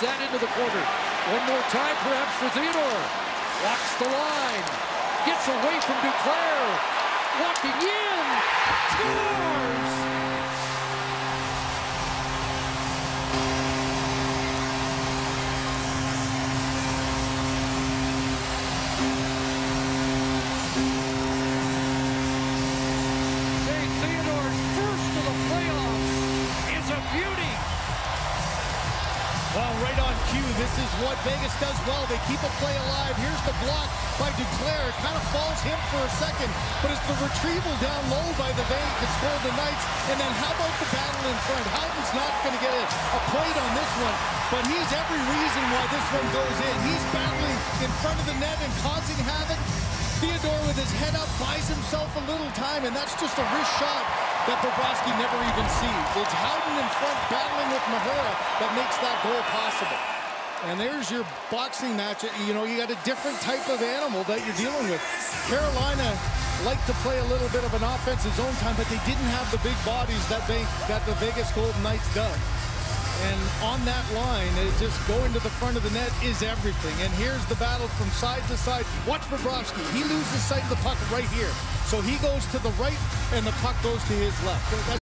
that into the corner. One more time, perhaps, for Theodore. Walks the line. Gets away from Duclair. Walking in. Scores! Well, right on cue. This is what Vegas does well. They keep a play alive. Here's the block by Duclair. It kind of falls him for a second, but it's the retrieval down low by the Vegas Golden Knights. And then how about the battle in front? Howden's not going to get a, a plate on this one, but he's every reason why this one goes in. He's battling in front of the net and causing havoc. Theodore with his head up buys himself a little time, and that's just a wrist shot that Bobrovsky never even sees. It's Howden in front battling with Mahura that makes that goal possible. And there's your boxing match. You know, you got a different type of animal that you're dealing with. Carolina liked to play a little bit of an offense in zone time, but they didn't have the big bodies that they that the Vegas Golden Knights does. And on that line, it just going to the front of the net is everything. And here's the battle from side to side. Watch Bobrovsky. He loses sight of the puck right here. So he goes to the right, and the puck goes to his left. That's